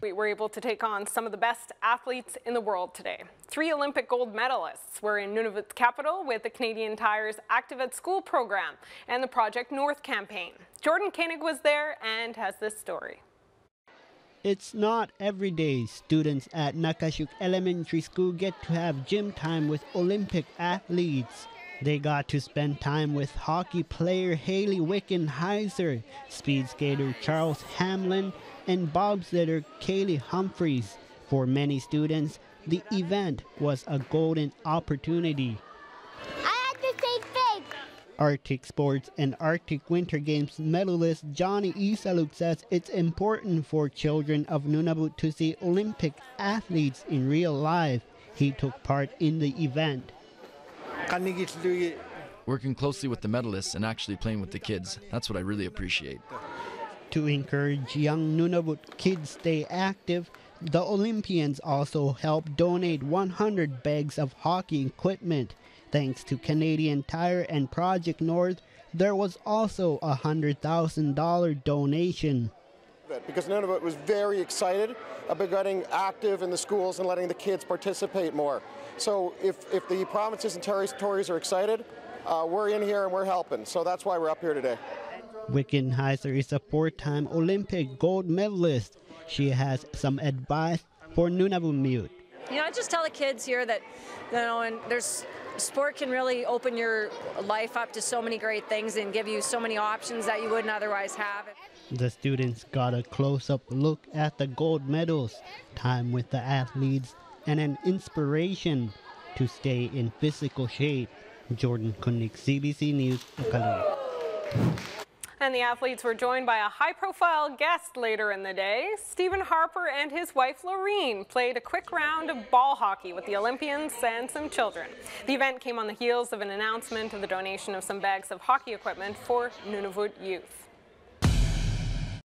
We were able to take on some of the best athletes in the world today. Three Olympic gold medalists were in Nunavut's capital with the Canadian Tire's Active at School program and the Project North campaign. Jordan Koenig was there and has this story. It's not every day students at Nakasuk Elementary School get to have gym time with Olympic athletes. They got to spend time with hockey player Hayley Wickenheiser, speed skater Charles Hamelin, and bobsledder Kaillie Humphries. For many students, the event was a golden opportunity. I had to say big. Arctic Sports and Arctic Winter Games medalist Johnny Issaluk says it's important for children of Nunavut to see Olympic athletes in real life. He took part in the event. Working closely with the medalists and actually playing with the kids, that's what I really appreciate. To encourage young Nunavut kids stay active, the Olympians also helped donate 100 bags of hockey equipment. Thanks to Canadian Tire and Project North, there was also a $100,000 donation. Because Nunavut was very excited about getting active in the schools and letting the kids participate more. So if, if the provinces and territories are excited, uh, we're in here and we're helping. So that's why we're up here today. Wickenheiser is a four-time Olympic gold medalist. She has some advice for Nunavummiut. You know, I just tell the kids here that, you know, and there's sport can really open your life up to so many great things and give you so many options that you wouldn't otherwise have. The students got a close-up look at the gold medals, time with the athletes, and an inspiration to stay in physical shape. Jordan Koenig, CBC News, Iqaluit. And the athletes were joined by a high-profile guest later in the day. Stephen Harper and his wife Laureen played a quick round of ball hockey with the Olympians and some children. The event came on the heels of an announcement of the donation of some bags of hockey equipment for Nunavut youth.